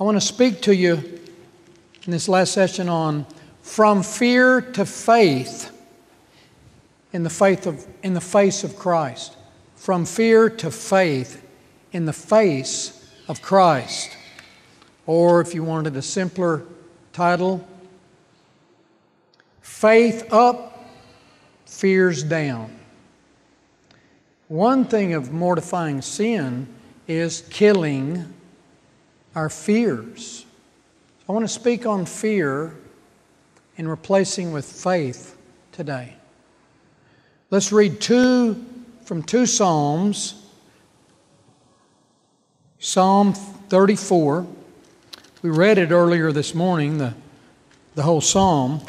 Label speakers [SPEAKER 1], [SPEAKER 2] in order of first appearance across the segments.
[SPEAKER 1] I want to speak to you in this last session on from fear to faith in the faith of in the face of Christ. From fear to faith in the face of Christ. Or if you wanted a simpler title, Faith Up, Fears Down. One thing of mortifying sin is killing our fears. I want to speak on fear and replacing with faith today. Let's read two from two Psalms. Psalm 34. We read it earlier this morning, the, the whole psalm.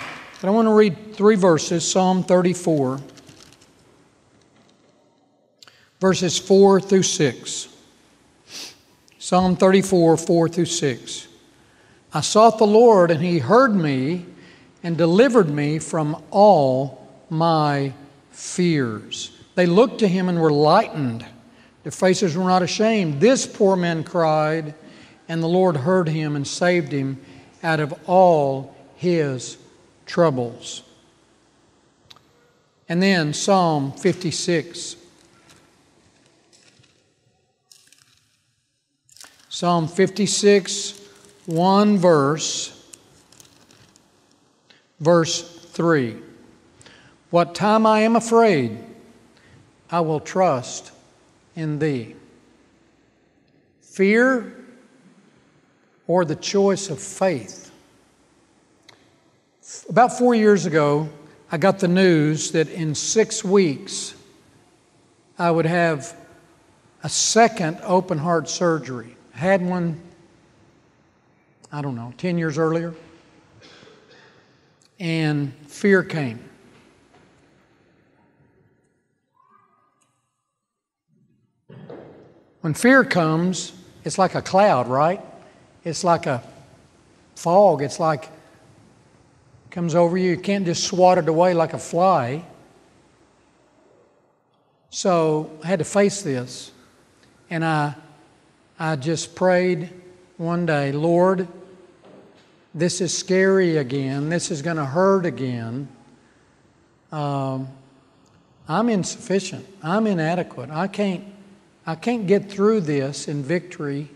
[SPEAKER 1] But I want to read three verses Psalm 34, verses 4 through 6. Psalm 34, 4 through 6. I sought the Lord, and he heard me and delivered me from all my fears. They looked to him and were lightened. Their faces were not ashamed. This poor man cried, and the Lord heard him and saved him out of all his troubles. And then Psalm 56. Psalm 56, one verse, verse 3. What time I am afraid, I will trust in thee. Fear or the choice of faith. About four years ago, I got the news that in six weeks I would have a second open heart surgery had one, I don't know, 10 years earlier, and fear came. When fear comes, it's like a cloud, right? It's like a fog. It's like comes over you. You can't just swat it away like a fly. So I had to face this. And I I just prayed one day, Lord, this is scary again. This is going to hurt again. Um, I'm insufficient. I'm inadequate. I can't, I can't get through this in victory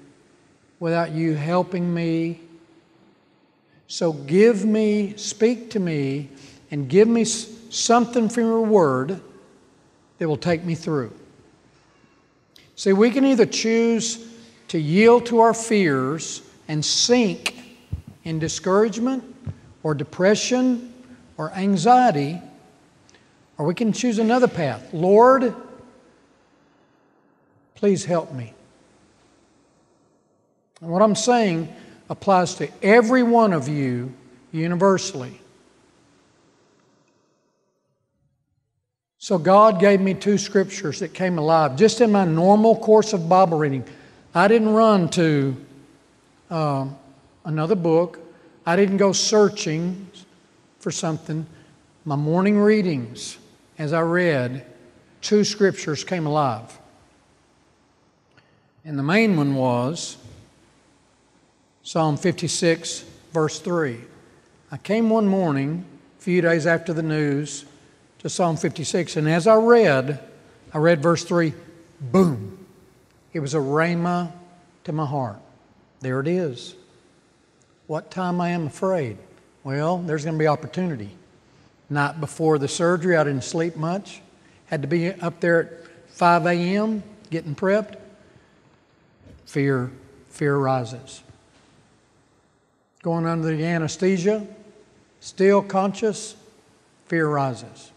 [SPEAKER 1] without you helping me. So give me, speak to me, and give me something from your word that will take me through. See, we can either choose to yield to our fears and sink in discouragement or depression or anxiety, or we can choose another path. Lord, please help me. And what I'm saying applies to every one of you universally. So, God gave me two scriptures that came alive just in my normal course of Bible reading. I didn't run to uh, another book. I didn't go searching for something. My morning readings, as I read, two scriptures came alive. And the main one was Psalm 56, verse 3. I came one morning, a few days after the news, to Psalm 56, and as I read, I read verse 3 boom. It was a rhema to my heart. There it is. What time I am afraid? Well, there's going to be opportunity. Night before the surgery, I didn't sleep much. Had to be up there at 5 a.m. getting prepped. Fear, fear rises. Going under the anesthesia, still conscious, fear rises.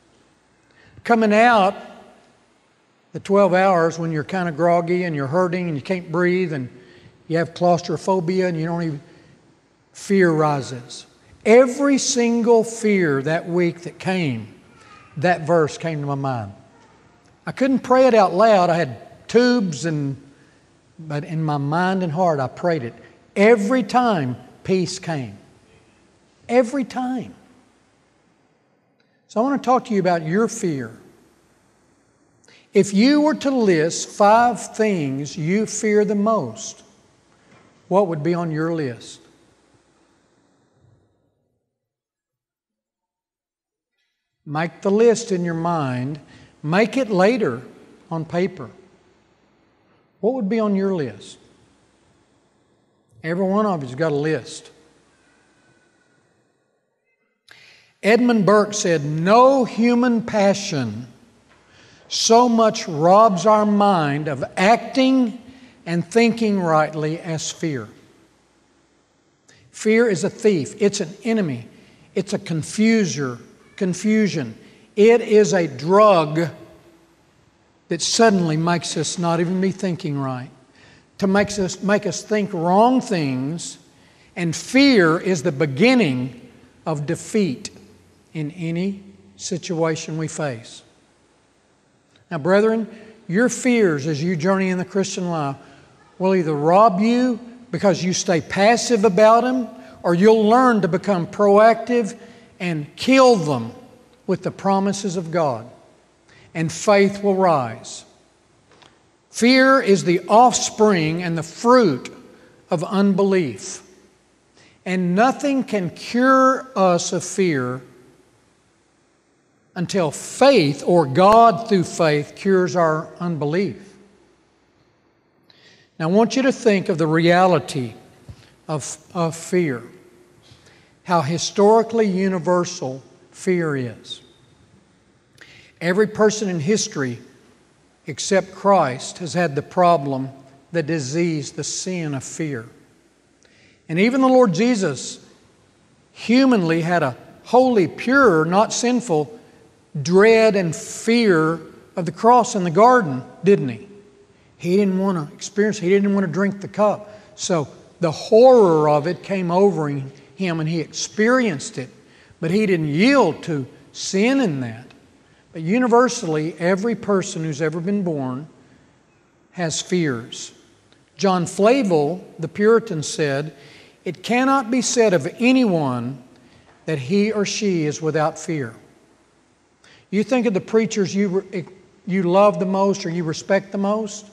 [SPEAKER 1] Coming out, the 12 hours when you're kind of groggy and you're hurting and you can't breathe and you have claustrophobia and you don't even, fear rises. Every single fear that week that came, that verse came to my mind. I couldn't pray it out loud. I had tubes and, but in my mind and heart, I prayed it. Every time peace came. Every time. So I want to talk to you about your fear. If you were to list five things you fear the most, what would be on your list? Make the list in your mind, make it later on paper. What would be on your list? Every one of you's got a list. Edmund Burke said, No human passion so much robs our mind of acting and thinking rightly as fear. Fear is a thief, it's an enemy, it's a confuser, confusion. It is a drug that suddenly makes us not even be thinking right, to make us, make us think wrong things, and fear is the beginning of defeat in any situation we face. Now, brethren, your fears as you journey in the Christian life will either rob you because you stay passive about them, or you'll learn to become proactive and kill them with the promises of God, and faith will rise. Fear is the offspring and the fruit of unbelief. And nothing can cure us of fear until faith or God through faith cures our unbelief. Now, I want you to think of the reality of, of fear, how historically universal fear is. Every person in history except Christ has had the problem, the disease, the sin of fear. And even the Lord Jesus humanly had a holy, pure, not sinful dread and fear of the cross in the garden, didn't he? He didn't want to experience, he didn't want to drink the cup. So the horror of it came over him and he experienced it, but he didn't yield to sin in that. But universally, every person who's ever been born has fears. John Flavel, the Puritan, said, It cannot be said of anyone that he or she is without fear. You think of the preachers you, you love the most or you respect the most?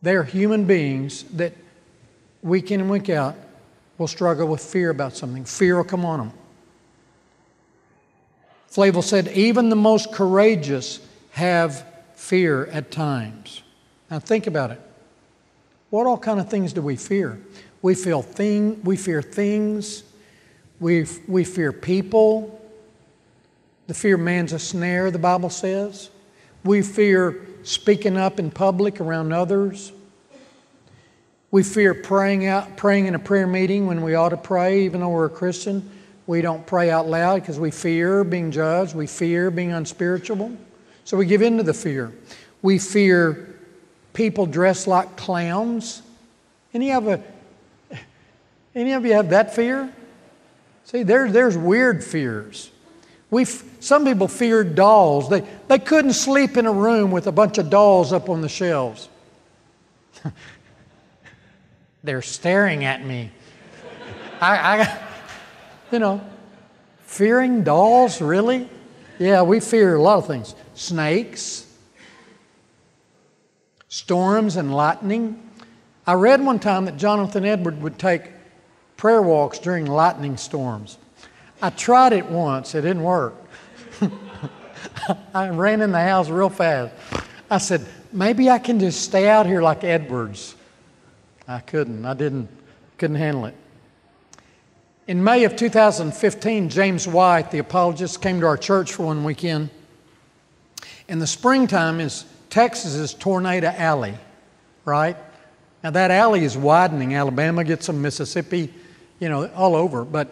[SPEAKER 1] They're human beings that week in and week out will struggle with fear about something. Fear will come on them. Flavel said, even the most courageous have fear at times. Now think about it. What all kind of things do we fear? We feel thing, we fear things, we, we fear people, the fear of man's a snare, the Bible says. We fear speaking up in public around others. We fear praying out, praying in a prayer meeting when we ought to pray, even though we're a Christian. We don't pray out loud because we fear being judged. We fear being unspiritual. So we give in to the fear. We fear people dressed like clowns. Any of, a, any of you have that fear? See, there, there's weird fears. We, some people feared dolls. They, they couldn't sleep in a room with a bunch of dolls up on the shelves. They're staring at me. I, I, you know, fearing dolls, really? Yeah, we fear a lot of things snakes, storms, and lightning. I read one time that Jonathan Edward would take prayer walks during lightning storms. I tried it once, it didn't work. I ran in the house real fast. I said, maybe I can just stay out here like Edwards. I couldn't. I didn't, couldn't handle it. In May of 2015, James White, the apologist, came to our church for one weekend. In the springtime is Texas's Tornado Alley, right? Now that alley is widening. Alabama gets some, Mississippi, you know, all over. But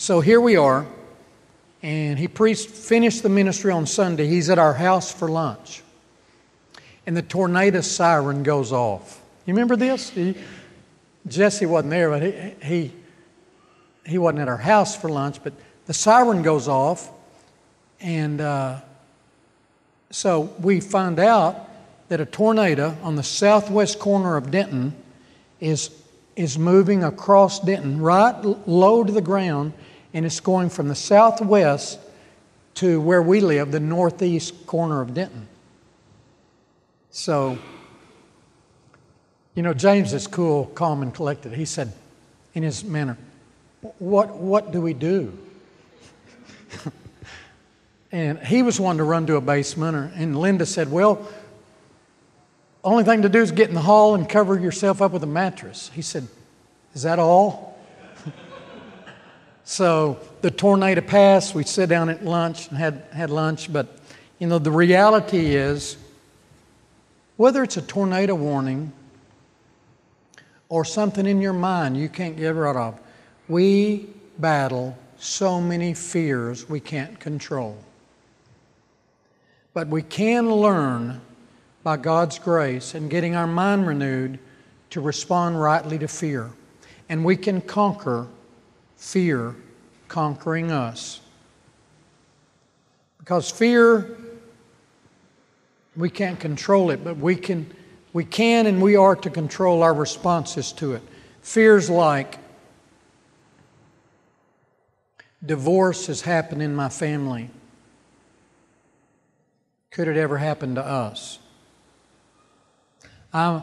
[SPEAKER 1] so here we are, and he preached, finished the ministry on Sunday. He's at our house for lunch, and the tornado siren goes off. You remember this? He, Jesse wasn't there, but he, he, he wasn't at our house for lunch, but the siren goes off, and uh, so we find out that a tornado on the southwest corner of Denton is, is moving across Denton, right low to the ground and it's going from the southwest to where we live, the northeast corner of Denton. So You know, James is cool, calm, and collected. He said, in his manner, What, what do we do? and he was one to run to a basement, or, and Linda said, Well, only thing to do is get in the hall and cover yourself up with a mattress. He said, Is that all? So the tornado passed. We sat down at lunch and had, had lunch. But, you know, the reality is whether it's a tornado warning or something in your mind you can't get rid of, we battle so many fears we can't control. But we can learn by God's grace and getting our mind renewed to respond rightly to fear. And we can conquer fear conquering us. Because fear, we can't control it, but we can, we can and we are to control our responses to it. Fears like divorce has happened in my family. Could it ever happen to us? I'm,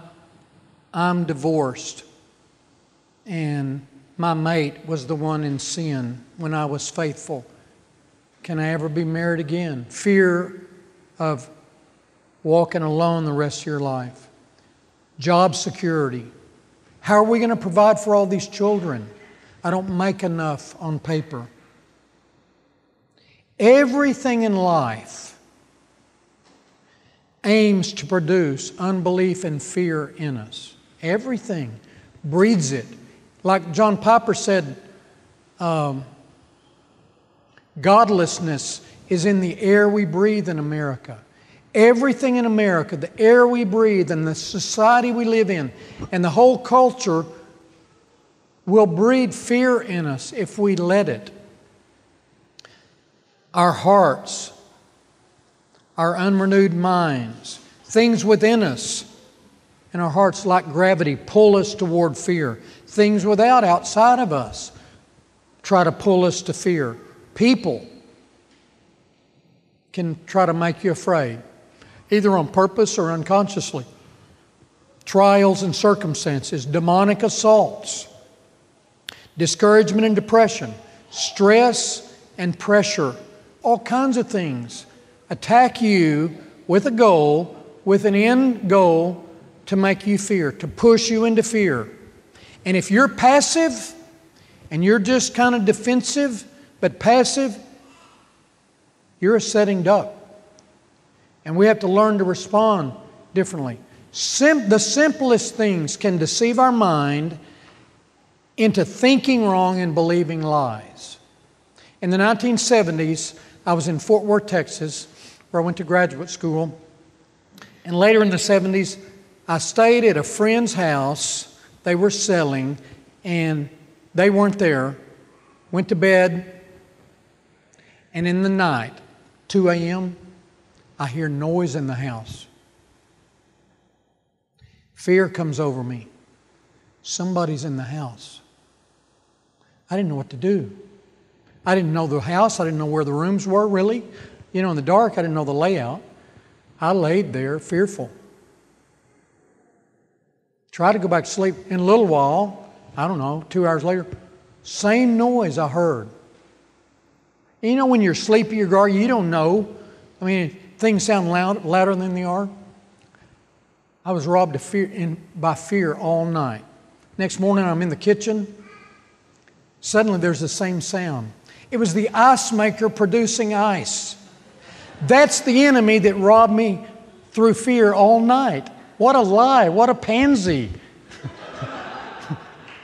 [SPEAKER 1] I'm divorced, and my mate was the one in sin when I was faithful. Can I ever be married again? Fear of walking alone the rest of your life. Job security. How are we going to provide for all these children? I don't make enough on paper. Everything in life aims to produce unbelief and fear in us. Everything breeds it. Like John Piper said, um, godlessness is in the air we breathe in America. Everything in America, the air we breathe and the society we live in, and the whole culture will breed fear in us if we let it. Our hearts our unrenewed minds, things within us in our hearts like gravity pull us toward fear. Things without, outside of us, try to pull us to fear. People can try to make you afraid, either on purpose or unconsciously. Trials and circumstances, demonic assaults, discouragement and depression, stress and pressure, all kinds of things attack you with a goal, with an end goal to make you fear, to push you into fear. And if you're passive and you're just kind of defensive but passive, you're a setting duck. And we have to learn to respond differently. Sim- the simplest things can deceive our mind into thinking wrong and believing lies. In the 1970s, I was in Fort Worth, Texas, where I went to graduate school. And later in the 70s, I stayed at a friend's house. They were selling, and they weren't there. Went to bed, and in the night, 2 a.m., I hear noise in the house. Fear comes over me. Somebody's in the house. I didn't know what to do. I didn't know the house. I didn't know where the rooms were, really. You know, in the dark, I didn't know the layout. I laid there fearful. Tried to go back to sleep. In a little while, I don't know, two hours later, same noise I heard. you know, when you're sleepy or groggy, you don't know. I mean, things sound loud, louder than they are. I was robbed of fear, in, by fear all night. Next morning, I'm in the kitchen. Suddenly, there's the same sound. It was the ice maker producing ice. That's the enemy that robbed me through fear all night. What a lie. What a pansy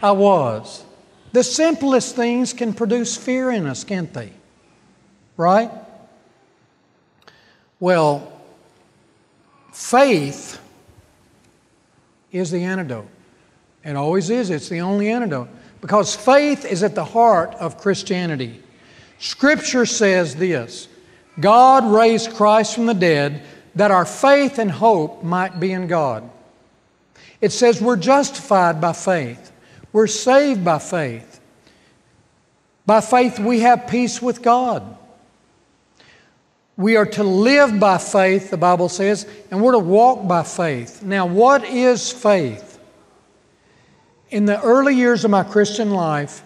[SPEAKER 1] I was. The simplest things can produce fear in us, can't they? Right? Well, faith is the antidote. It always is. It's the only antidote. Because faith is at the heart of Christianity. Scripture says this God raised Christ from the dead that our faith and hope might be in God. It says we're justified by faith, we're saved by faith. By faith, we have peace with God. We are to live by faith, the Bible says, and we're to walk by faith. Now, what is faith? In the early years of my Christian life,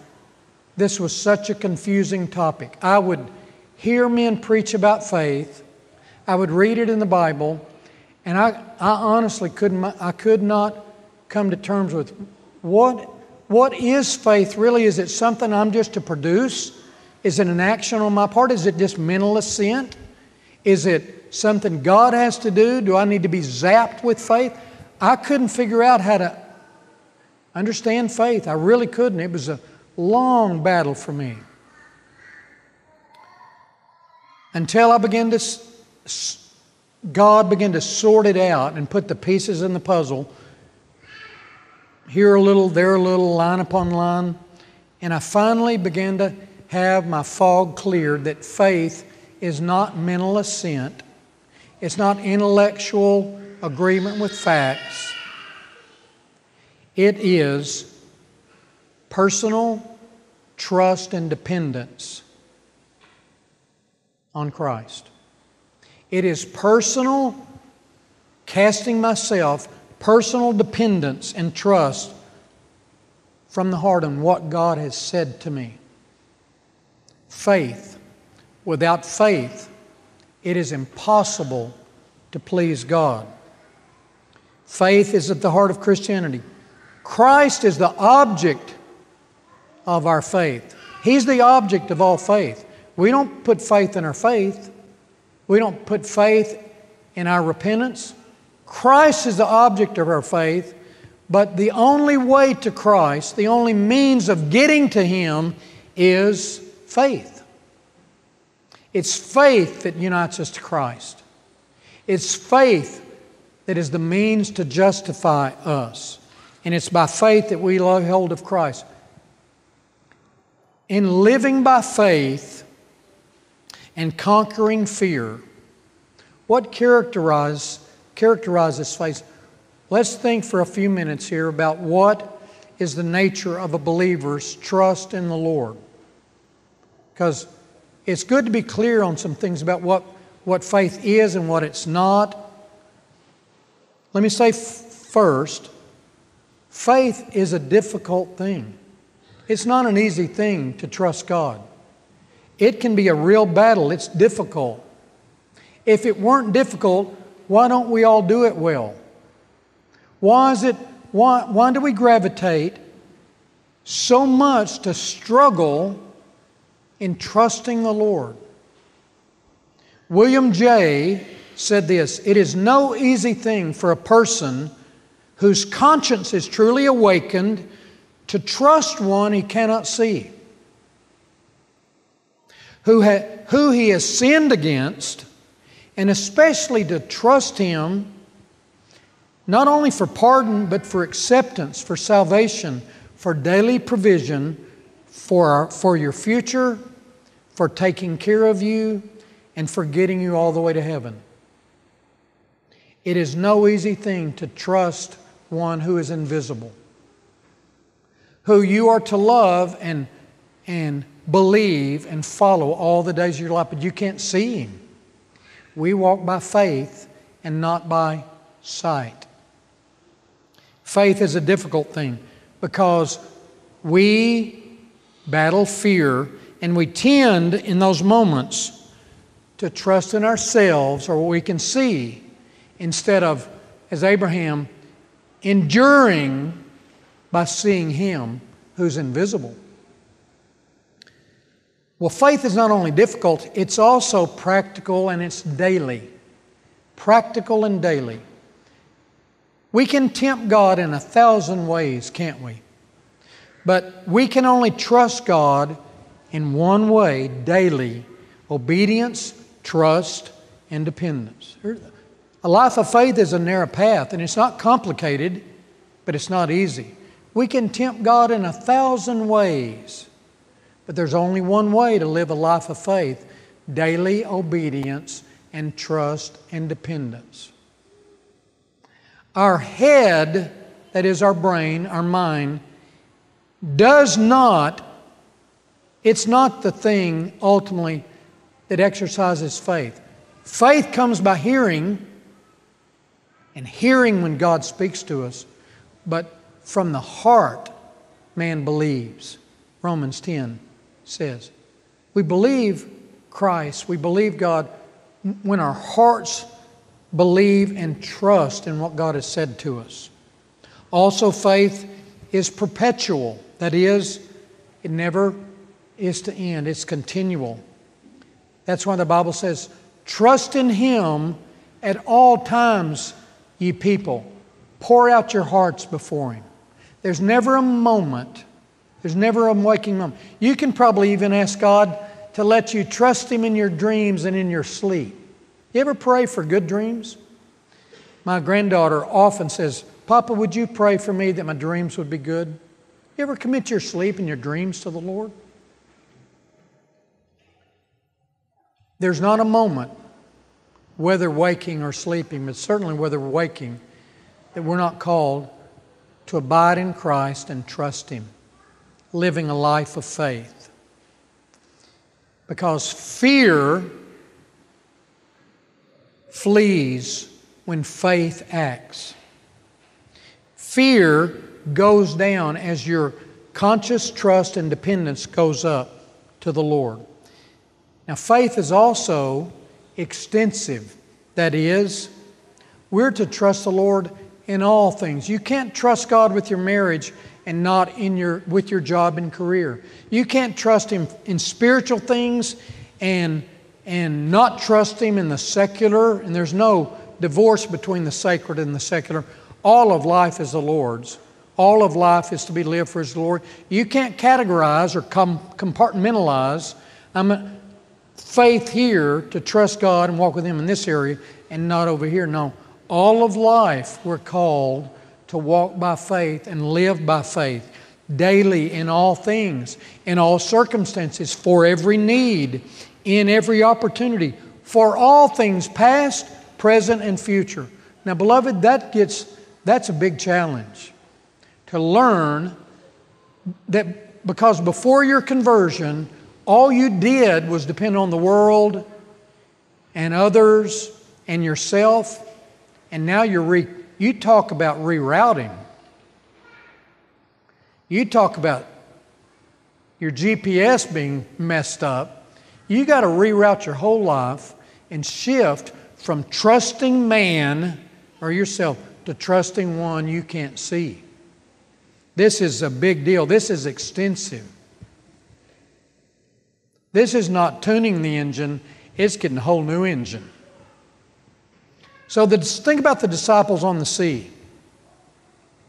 [SPEAKER 1] this was such a confusing topic. I would hear men preach about faith, I would read it in the Bible, and I, I honestly couldn't, I could not come to terms with what, what is faith really? Is it something I'm just to produce? Is it an action on my part? Is it just mental assent? Is it something God has to do? Do I need to be zapped with faith? I couldn't figure out how to understand faith. I really couldn't. It was a long battle for me. Until I began to, God began to sort it out and put the pieces in the puzzle here a little, there a little, line upon line. And I finally began to have my fog cleared that faith is not mental assent, it's not intellectual agreement with facts. It is personal trust and dependence on Christ. It is personal casting myself, personal dependence and trust from the heart on what God has said to me. Faith. Without faith, it is impossible to please God. Faith is at the heart of Christianity. Christ is the object of our faith. He's the object of all faith. We don't put faith in our faith, we don't put faith in our repentance. Christ is the object of our faith, but the only way to Christ, the only means of getting to Him is faith. It's faith that unites us to Christ. It's faith that is the means to justify us. And it's by faith that we lay hold of Christ. In living by faith and conquering fear, what characterize, characterizes faith? Let's think for a few minutes here about what is the nature of a believer's trust in the Lord. Because it's good to be clear on some things about what, what faith is and what it's not. Let me say f- first faith is a difficult thing. It's not an easy thing to trust God. It can be a real battle, it's difficult. If it weren't difficult, why don't we all do it well? Why is it, why, why do we gravitate so much to struggle in trusting the Lord? William Jay said this It is no easy thing for a person whose conscience is truly awakened to trust one he cannot see, who, ha- who he has sinned against, and especially to trust him not only for pardon, but for acceptance, for salvation, for daily provision, for, our, for your future, for taking care of you, and for getting you all the way to heaven. It is no easy thing to trust one who is invisible who you are to love and, and believe and follow all the days of your life, but you can't see Him. We walk by faith and not by sight. Faith is a difficult thing because we battle fear and we tend in those moments to trust in ourselves or what we can see instead of, as Abraham, enduring by seeing Him who's invisible. Well, faith is not only difficult, it's also practical and it's daily. Practical and daily. We can tempt God in a thousand ways, can't we? But we can only trust God in one way daily obedience, trust, and dependence. A life of faith is a narrow path, and it's not complicated, but it's not easy. We can tempt God in a thousand ways, but there's only one way to live a life of faith daily obedience and trust and dependence. Our head, that is our brain, our mind, does not, it's not the thing ultimately that exercises faith. Faith comes by hearing, and hearing when God speaks to us, but from the heart man believes. Romans 10 says. We believe Christ, we believe God when our hearts believe and trust in what God has said to us. Also, faith is perpetual. That is, it never is to end, it's continual. That's why the Bible says, Trust in Him at all times, ye people. Pour out your hearts before Him. There's never a moment, there's never a waking moment. You can probably even ask God to let you trust Him in your dreams and in your sleep. You ever pray for good dreams? My granddaughter often says, Papa, would you pray for me that my dreams would be good? You ever commit your sleep and your dreams to the Lord? There's not a moment, whether waking or sleeping, but certainly whether waking, that we're not called to abide in Christ and trust Him, living a life of faith. Because fear flees when faith acts. Fear goes down as your conscious trust and dependence goes up to the Lord. Now, faith is also extensive. That is, we're to trust the Lord in all things. You can't trust God with your marriage and not in your, with your job and career. You can't trust Him in spiritual things and, and not trust Him in the secular. And there's no divorce between the sacred and the secular. All of life is the Lord's. All of life is to be lived for His glory. You can't categorize or com- compartmentalize. I'm, a, faith here to trust God and walk with Him in this area and not over here. No. All of life we're called to walk by faith and live by faith daily in all things, in all circumstances, for every need, in every opportunity, for all things past, present, and future. Now, beloved, that gets that's a big challenge to learn that because before your conversion, all you did was depend on the world and others and yourself, and now you're re- you talk about rerouting. You talk about your GPS being messed up. You got to reroute your whole life and shift from trusting man or yourself to trusting one you can't see. This is a big deal. This is extensive. This is not tuning the engine, it's getting a whole new engine. So the, think about the disciples on the sea.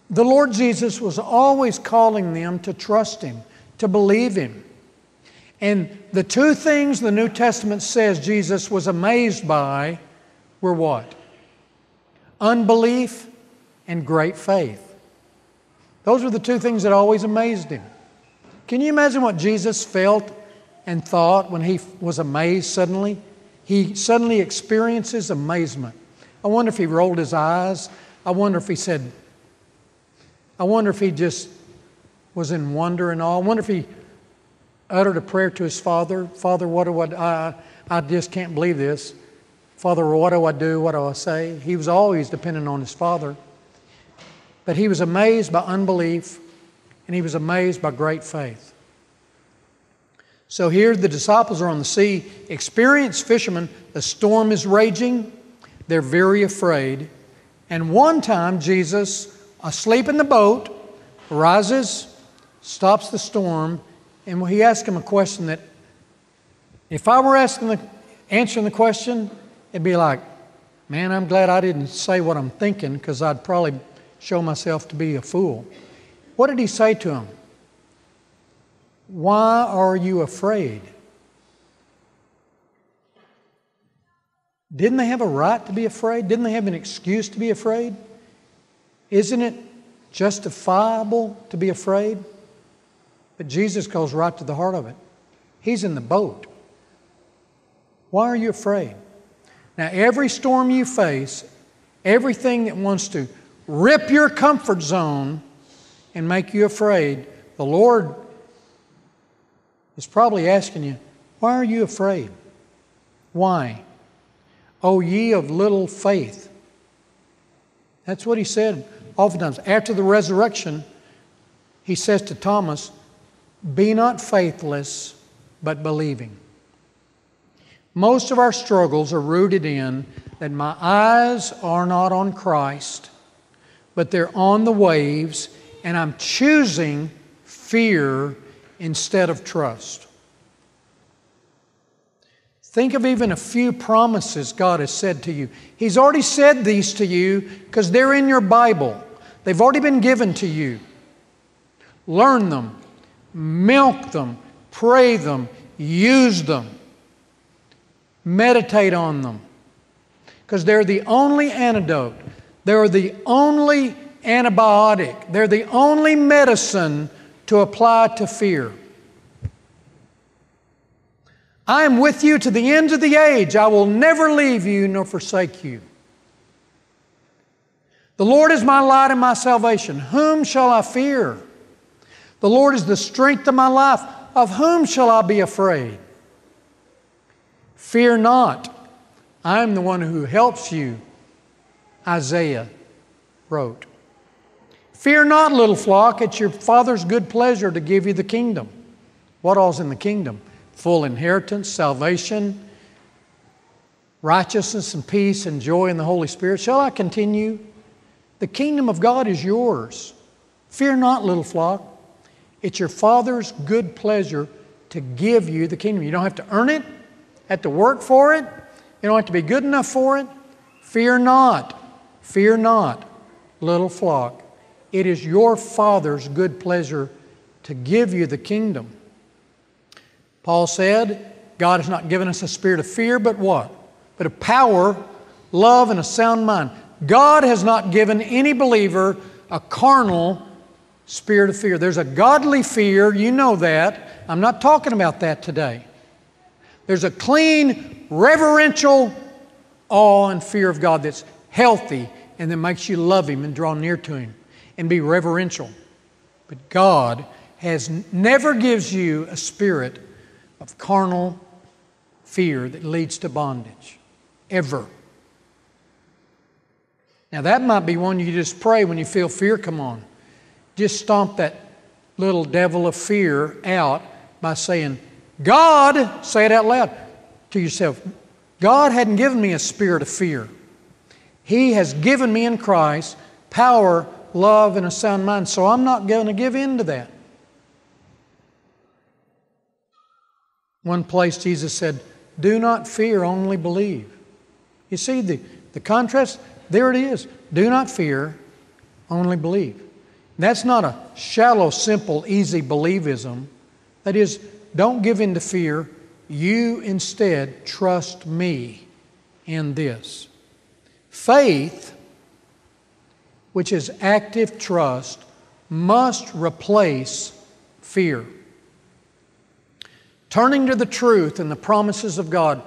[SPEAKER 1] The Lord Jesus was always calling them to trust Him, to believe Him. And the two things the New Testament says Jesus was amazed by were what? Unbelief and great faith. Those were the two things that always amazed him. Can you imagine what Jesus felt and thought when he was amazed suddenly? He suddenly experiences amazement. I wonder if he rolled his eyes. I wonder if he said, I wonder if he just was in wonder and awe. I wonder if he uttered a prayer to his father Father, what do I, I, I just can't believe this. Father, what do I do? What do I say? He was always dependent on his father. But he was amazed by unbelief and he was amazed by great faith. So here the disciples are on the sea, experienced fishermen. The storm is raging. They're very afraid. And one time, Jesus, asleep in the boat, rises, stops the storm, and he asks him a question that, if I were asking the, answering the question, it'd be like, man, I'm glad I didn't say what I'm thinking because I'd probably show myself to be a fool. What did he say to him? Why are you afraid? Didn't they have a right to be afraid? Didn't they have an excuse to be afraid? Isn't it justifiable to be afraid? But Jesus goes right to the heart of it. He's in the boat. Why are you afraid? Now, every storm you face, everything that wants to rip your comfort zone and make you afraid, the Lord is probably asking you, Why are you afraid? Why? O ye of little faith. That's what he said oftentimes. After the resurrection, he says to Thomas, Be not faithless, but believing. Most of our struggles are rooted in that my eyes are not on Christ, but they're on the waves, and I'm choosing fear instead of trust. Think of even a few promises God has said to you. He's already said these to you because they're in your Bible, they've already been given to you. Learn them, milk them, pray them, use them, meditate on them because they're the only antidote, they're the only antibiotic, they're the only medicine to apply to fear. I am with you to the end of the age. I will never leave you nor forsake you. The Lord is my light and my salvation. Whom shall I fear? The Lord is the strength of my life. Of whom shall I be afraid? Fear not. I am the one who helps you, Isaiah wrote. Fear not, little flock, it's your Father's good pleasure to give you the kingdom. What all's in the kingdom? Full inheritance, salvation, righteousness, and peace, and joy in the Holy Spirit. Shall I continue? The kingdom of God is yours. Fear not, little flock. It's your Father's good pleasure to give you the kingdom. You don't have to earn it, have to work for it, you don't have to be good enough for it. Fear not, fear not, little flock. It is your Father's good pleasure to give you the kingdom. Paul said, God has not given us a spirit of fear, but what? But of power, love, and a sound mind. God has not given any believer a carnal spirit of fear. There's a godly fear, you know that. I'm not talking about that today. There's a clean, reverential awe and fear of God that's healthy and that makes you love Him and draw near to Him and be reverential. But God has never gives you a spirit of carnal fear that leads to bondage. Ever. Now, that might be one you just pray when you feel fear come on. Just stomp that little devil of fear out by saying, God, say it out loud to yourself, God hadn't given me a spirit of fear. He has given me in Christ power, love, and a sound mind, so I'm not going to give in to that. One place Jesus said, Do not fear, only believe. You see the, the contrast? There it is. Do not fear, only believe. That's not a shallow, simple, easy believism. That is, don't give in to fear. You instead trust me in this. Faith, which is active trust, must replace fear turning to the truth and the promises of God,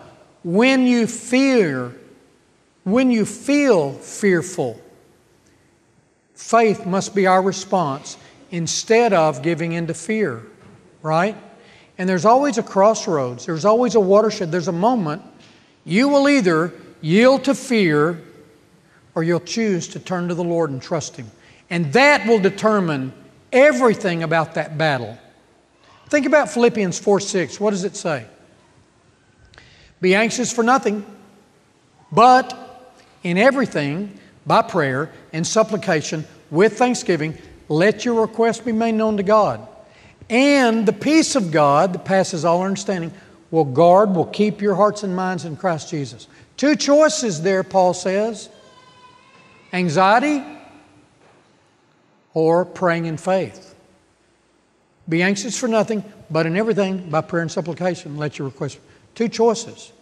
[SPEAKER 1] when you fear, when you feel fearful, faith must be our response instead of giving into fear, right? And there's always a crossroads, there's always a watershed, there's a moment. You will either yield to fear or you'll choose to turn to the Lord and trust Him. And that will determine everything about that battle. Think about Philippians 4 6. What does it say? Be anxious for nothing, but in everything, by prayer and supplication, with thanksgiving, let your requests be made known to God. And the peace of God that passes all understanding will guard, will keep your hearts and minds in Christ Jesus. Two choices there, Paul says anxiety or praying in faith. Be anxious for nothing, but in everything, by prayer and supplication, let your requests. Two choices.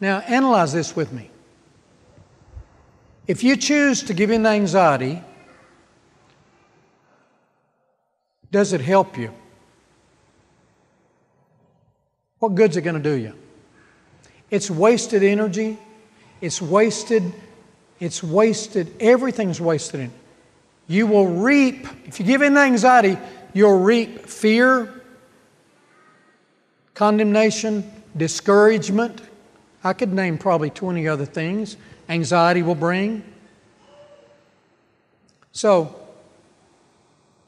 [SPEAKER 1] Now, analyze this with me. If you choose to give in to anxiety, does it help you? What good's it going to do you? It's wasted energy. It's wasted. It's wasted. Everything's wasted in. You will reap, if you give in to anxiety, You'll reap fear, condemnation, discouragement. I could name probably 20 other things. Anxiety will bring. So,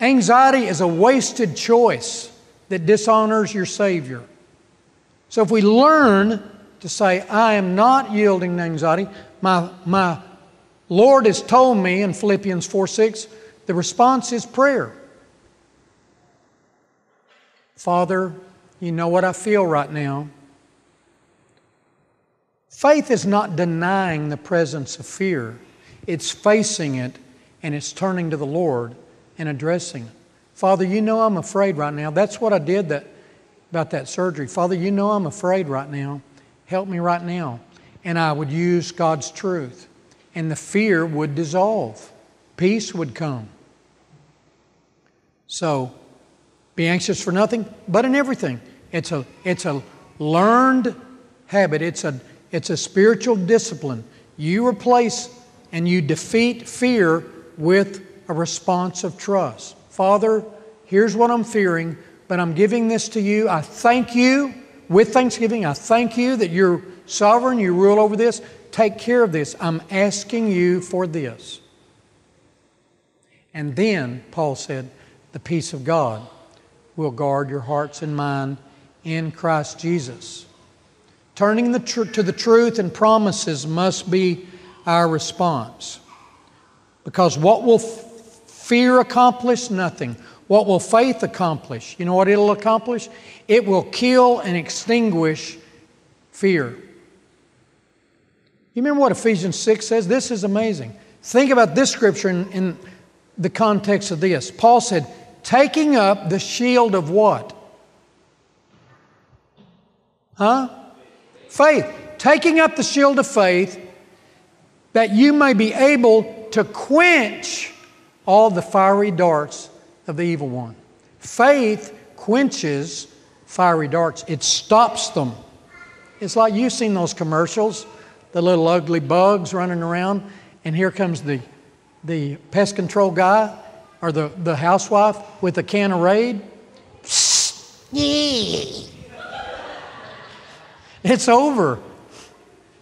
[SPEAKER 1] Anxiety is a wasted choice that dishonors your Savior. So if we learn to say, I am not yielding to anxiety, my, my Lord has told me in Philippians 4 6, the response is prayer. Father, you know what I feel right now. Faith is not denying the presence of fear, it's facing it and it's turning to the Lord and addressing it. Father, you know I'm afraid right now. That's what I did that, about that surgery. Father, you know I'm afraid right now. Help me right now. And I would use God's truth, and the fear would dissolve, peace would come. So, be anxious for nothing, but in everything. It's a, it's a learned habit, it's a, it's a spiritual discipline. You replace and you defeat fear with a response of trust. Father, here's what I'm fearing, but I'm giving this to you. I thank you with thanksgiving. I thank you that you're sovereign, you rule over this. Take care of this. I'm asking you for this. And then, Paul said, the peace of God will guard your hearts and mind in Christ Jesus. Turning the tr- to the truth and promises must be our response. Because what will f- fear accomplish? Nothing. What will faith accomplish? You know what it'll accomplish? It will kill and extinguish fear. You remember what Ephesians 6 says? This is amazing. Think about this scripture in, in the context of this. Paul said, taking up the shield of what? Huh? Faith. Taking up the shield of faith that you may be able to quench all the fiery darts of the evil one. Faith quenches fiery darts, it stops them. It's like you've seen those commercials, the little ugly bugs running around, and here comes the, the pest control guy or the, the housewife with a can of Raid. It's over.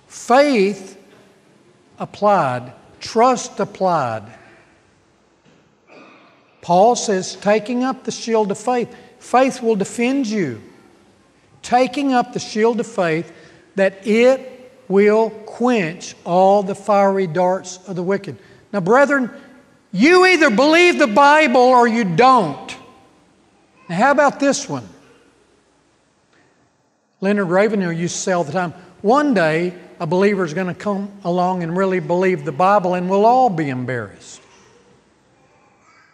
[SPEAKER 1] Faith applied, trust applied. Paul says, taking up the shield of faith. Faith will defend you. Taking up the shield of faith that it will quench all the fiery darts of the wicked. Now, brethren, you either believe the Bible or you don't. Now, how about this one? Leonard Ravenhill used to say all the time one day a believer is going to come along and really believe the Bible and we'll all be embarrassed.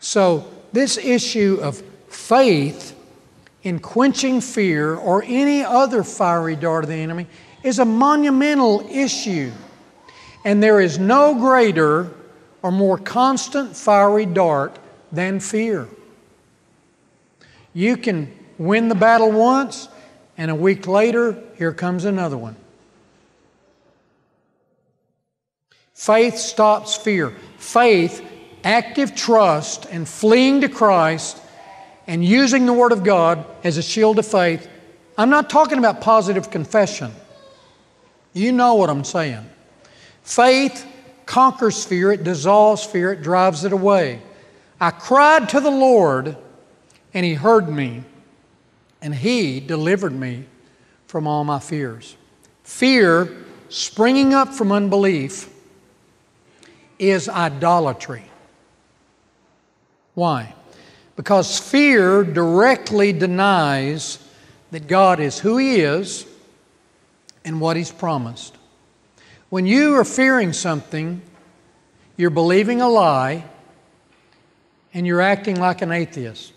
[SPEAKER 1] So, this issue of faith in quenching fear or any other fiery dart of the enemy is a monumental issue. And there is no greater or more constant fiery dart than fear. You can win the battle once, and a week later, here comes another one. Faith stops fear. Faith, active trust, and fleeing to Christ and using the Word of God as a shield of faith. I'm not talking about positive confession. You know what I'm saying. Faith conquers fear, it dissolves fear, it drives it away. I cried to the Lord, and He heard me, and He delivered me from all my fears. Fear, springing up from unbelief, is idolatry. Why? Because fear directly denies that God is who He is and what He's promised. When you are fearing something, you're believing a lie and you're acting like an atheist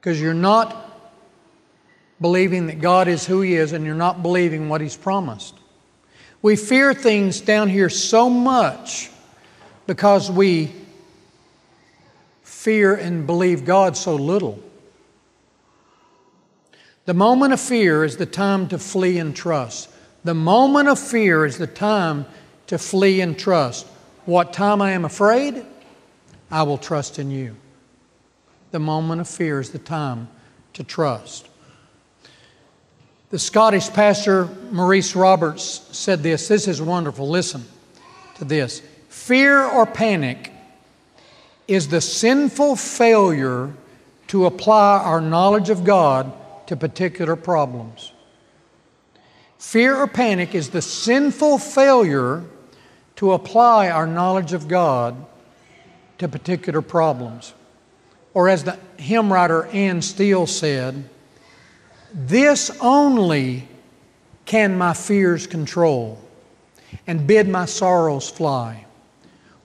[SPEAKER 1] because you're not believing that God is who He is and you're not believing what He's promised. We fear things down here so much because we fear and believe God so little. The moment of fear is the time to flee and trust. The moment of fear is the time to flee and trust. What time I am afraid, I will trust in you. The moment of fear is the time to trust. The Scottish pastor Maurice Roberts said this. This is wonderful. Listen to this. Fear or panic is the sinful failure to apply our knowledge of God to particular problems. Fear or panic is the sinful failure to apply our knowledge of God to particular problems. Or, as the hymn writer Anne Steele said, this only can my fears control and bid my sorrows fly.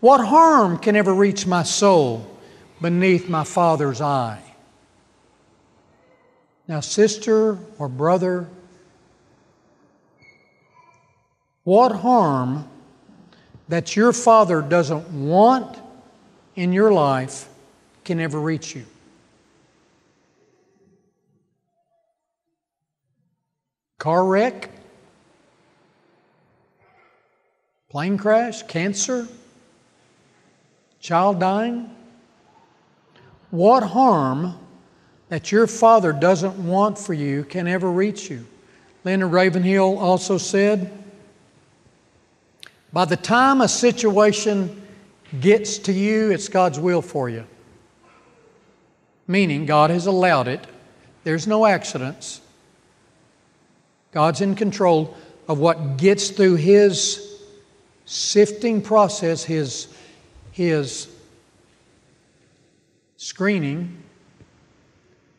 [SPEAKER 1] What harm can ever reach my soul beneath my Father's eye? Now, sister or brother, what harm that your Father doesn't want in your life can ever reach you? Car wreck? Plane crash? Cancer? Child dying? What harm that your Father doesn't want for you can ever reach you? Leonard Ravenhill also said, by the time a situation gets to you, it's God's will for you. Meaning, God has allowed it. There's no accidents. God's in control of what gets through His sifting process, His, his screening.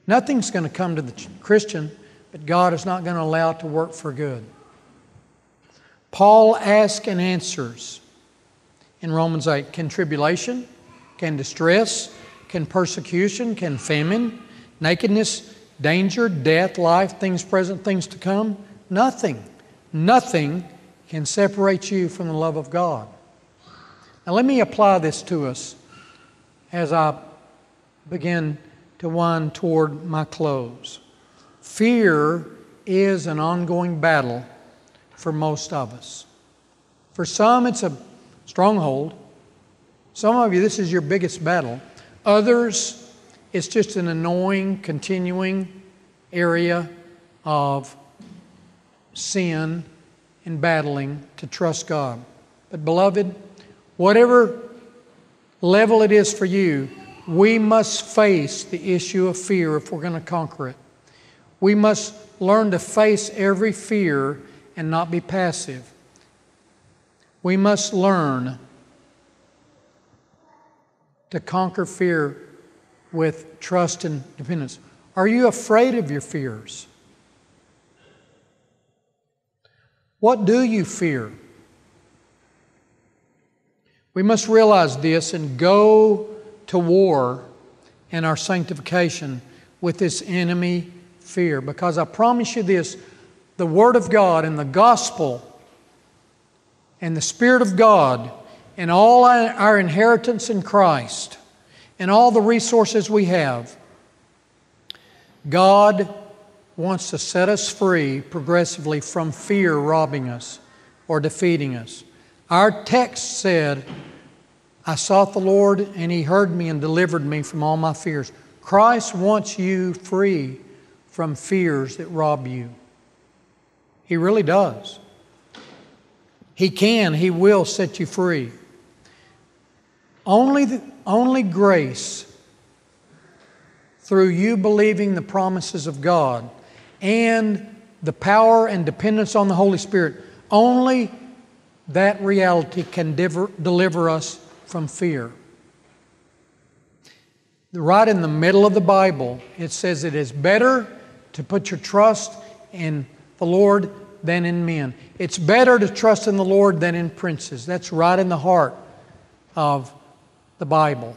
[SPEAKER 1] Nothing's going to come to the Christian, but God is not going to allow to work for good. Paul asks and answers in Romans 8 Can tribulation, can distress, can persecution, can famine, nakedness, danger, death, life, things present, things to come? Nothing, nothing can separate you from the love of God. Now, let me apply this to us as I begin to wind toward my close. Fear is an ongoing battle for most of us. For some, it's a stronghold. Some of you, this is your biggest battle. Others, it's just an annoying, continuing area of sin and battling to trust God. But, beloved, whatever level it is for you, we must face the issue of fear if we're going to conquer it. We must learn to face every fear and not be passive. We must learn to conquer fear with trust and dependence. Are you afraid of your fears? What do you fear? We must realize this and go to war in our sanctification with this enemy fear. Because I promise you this the Word of God and the gospel and the Spirit of God and all our inheritance in Christ and all the resources we have, God wants to set us free progressively from fear robbing us or defeating us. Our text said, I sought the Lord and He heard me and delivered me from all my fears. Christ wants you free from fears that rob you. He really does. He can, He will set you free. Only, the, only grace through you believing the promises of God and the power and dependence on the Holy Spirit, only that reality can diver, deliver us from fear. Right in the middle of the Bible, it says it is better to put your trust in the Lord than in men. It's better to trust in the Lord than in princes. That's right in the heart of the Bible.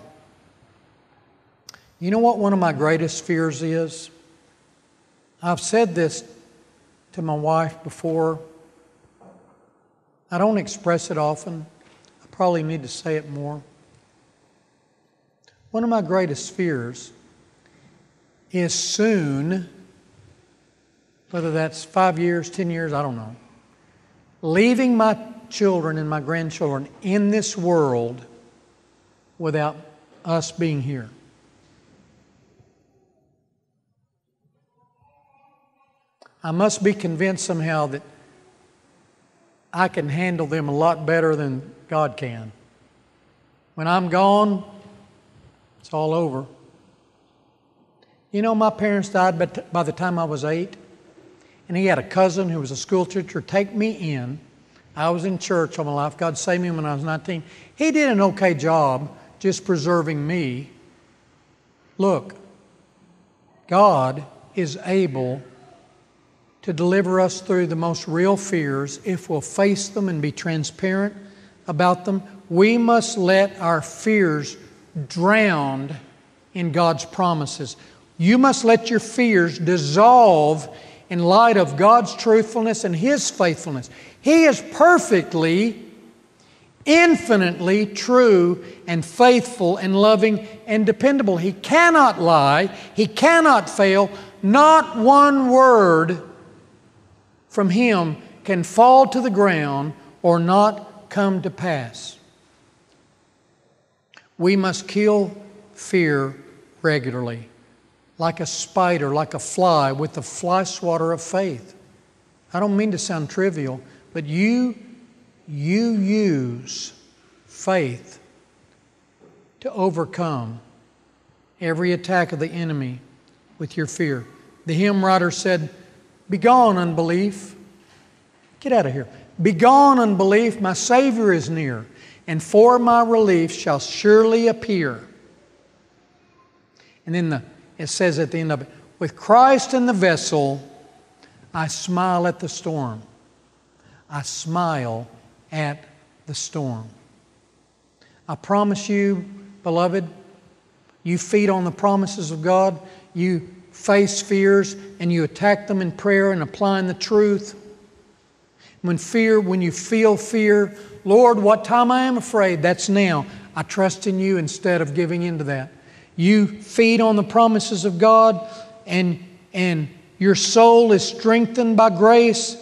[SPEAKER 1] You know what one of my greatest fears is? I've said this to my wife before. I don't express it often. I probably need to say it more. One of my greatest fears is soon whether that's five years, 10 years, I don't know. Leaving my children and my grandchildren in this world without us being here. I must be convinced somehow that I can handle them a lot better than God can. When I'm gone, It's all over. You know, my parents died by the time I was eight, and he had a cousin who was a school teacher take me in. I was in church all my life. God saved me when I was 19. He did an okay job just preserving me. Look, God is able to deliver us through the most real fears if we'll face them and be transparent about them. We must let our fears drown in God's promises. You must let your fears dissolve in light of God's truthfulness and His faithfulness. He is perfectly, infinitely true and faithful and loving and dependable. He cannot lie, He cannot fail. Not one word from Him can fall to the ground or not come to pass. We must kill fear regularly, like a spider, like a fly, with the fly swatter of faith. I don't mean to sound trivial, but you, you use faith to overcome every attack of the enemy with your fear. The hymn writer said, Begone, unbelief. Get out of here. Begone, unbelief. My Savior is near, and for my relief shall surely appear. And then the, it says at the end of it, with Christ in the vessel, I smile at the storm. I smile at the storm. I promise you, beloved, you feed on the promises of God, you face fears, and you attack them in prayer and applying the truth. When fear, when you feel fear, Lord, what time I am afraid, that's now. I trust in you instead of giving into that. You feed on the promises of God, and, and your soul is strengthened by grace.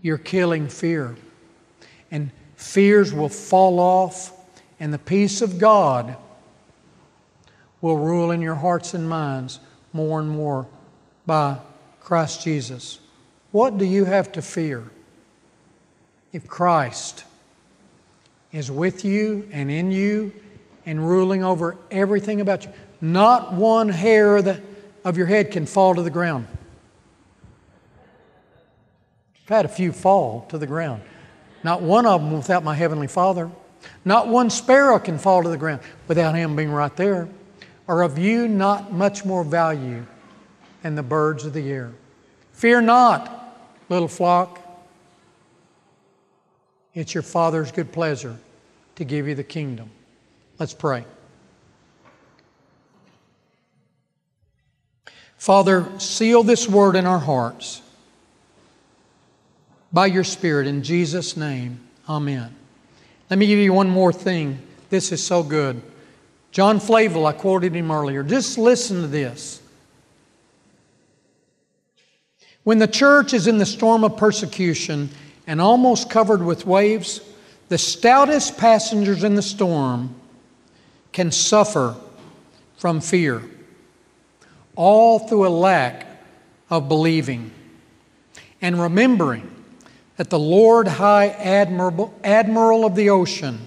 [SPEAKER 1] You're killing fear. And fears will fall off, and the peace of God will rule in your hearts and minds more and more by Christ Jesus. What do you have to fear if Christ is with you and in you and ruling over everything about you? Not one hair of, the, of your head can fall to the ground. I've had a few fall to the ground. Not one of them without my Heavenly Father. Not one sparrow can fall to the ground without Him being right there are of you not much more value than the birds of the air. Fear not, little flock. It's your Father's good pleasure to give you the kingdom. Let's pray. Father, seal this word in our hearts by your Spirit in Jesus' name. Amen. Let me give you one more thing. This is so good. John Flavel, I quoted him earlier. Just listen to this. When the church is in the storm of persecution and almost covered with waves, the stoutest passengers in the storm can suffer from fear, all through a lack of believing and remembering that the Lord High Admiral, Admiral of the ocean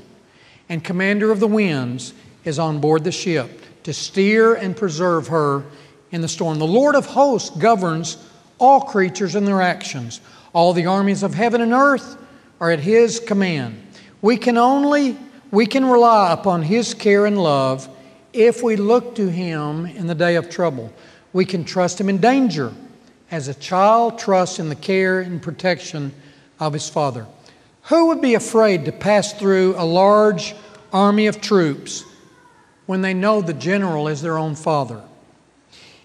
[SPEAKER 1] and Commander of the winds is on board the ship to steer and preserve her in the storm. The Lord of hosts governs all creatures and their actions. All the armies of heaven and earth are at his command. We can only we can rely upon his care and love if we look to him in the day of trouble. We can trust him in danger as a child trusts in the care and protection of his father. Who would be afraid to pass through a large army of troops when they know the general is their own father.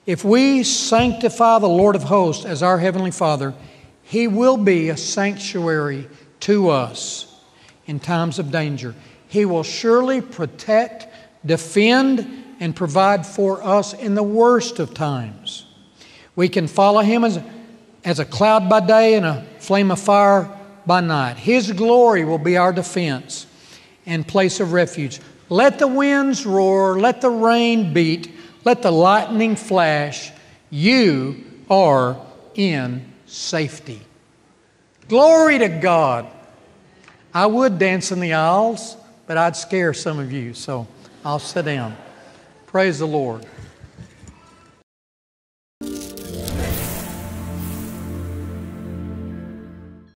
[SPEAKER 1] If we sanctify the Lord of hosts as our Heavenly Father, He will be a sanctuary to us in times of danger. He will surely protect, defend, and provide for us in the worst of times. We can follow Him as, as a cloud by day and a flame of fire by night. His glory will be our defense and place of refuge. Let the winds roar, let the rain beat, let the lightning flash. You are in safety. Glory to God. I would dance in the aisles, but I'd scare some of you, so I'll sit down. Praise the Lord.